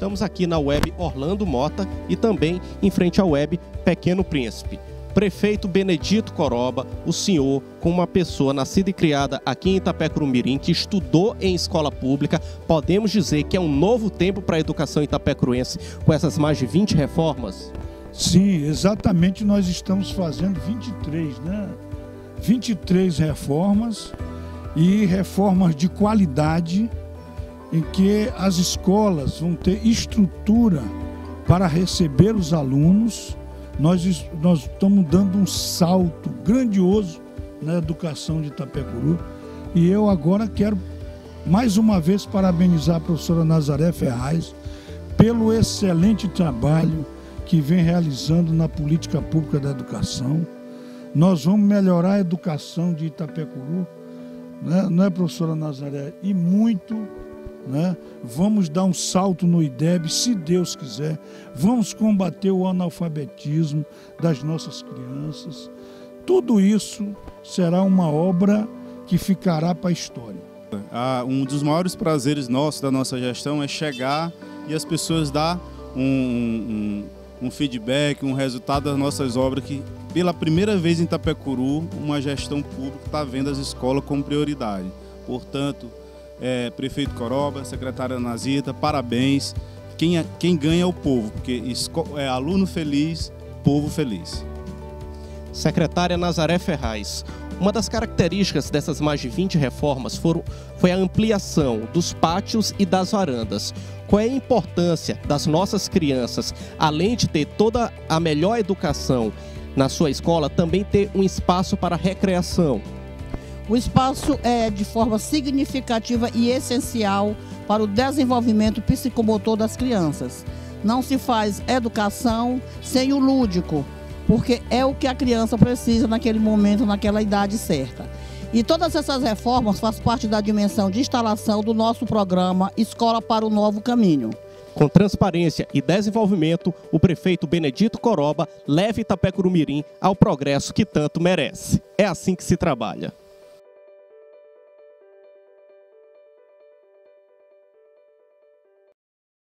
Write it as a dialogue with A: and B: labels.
A: Estamos aqui na web Orlando Mota e também em frente à web Pequeno Príncipe. Prefeito Benedito Coroba, o senhor, com uma pessoa nascida e criada aqui em Itapecrumirim, que estudou em escola pública, podemos dizer que é um novo tempo para a educação itapecruense com essas mais de 20 reformas?
B: Sim, exatamente nós estamos fazendo 23, né? 23 reformas e reformas de qualidade em que as escolas vão ter estrutura para receber os alunos. Nós, nós estamos dando um salto grandioso na educação de Itapecuru e eu agora quero mais uma vez parabenizar a professora Nazaré Ferraz pelo excelente trabalho que vem realizando na política pública da educação. Nós vamos melhorar a educação de Itapecuru, né? não é, professora Nazaré? E muito, né? Vamos dar um salto no IDEB, se Deus quiser. Vamos combater o analfabetismo das nossas crianças. Tudo isso será uma obra que ficará para a história.
C: Ah, um dos maiores prazeres nossos da nossa gestão é chegar e as pessoas dar um, um um feedback, um resultado das nossas obras que pela primeira vez em Itapecuru uma gestão pública está vendo as escolas como prioridade. Portanto, é, prefeito Coroba, secretária Nazita, parabéns. Quem, é, quem ganha é o povo, porque é aluno feliz, povo feliz.
A: Secretária Nazaré Ferraz, uma das características dessas mais de 20 reformas foram, foi a ampliação dos pátios e das varandas. Qual é a importância das nossas crianças, além de ter toda a melhor educação na sua escola, também ter um espaço para recreação?
D: O espaço é de forma significativa e essencial para o desenvolvimento psicomotor das crianças. Não se faz educação sem o lúdico, porque é o que a criança precisa naquele momento, naquela idade certa. E todas essas reformas fazem parte da dimensão de instalação do nosso programa Escola para o Novo Caminho.
A: Com transparência e desenvolvimento, o prefeito Benedito Coroba leva Itapecuru Mirim ao progresso que tanto merece. É assim que se trabalha.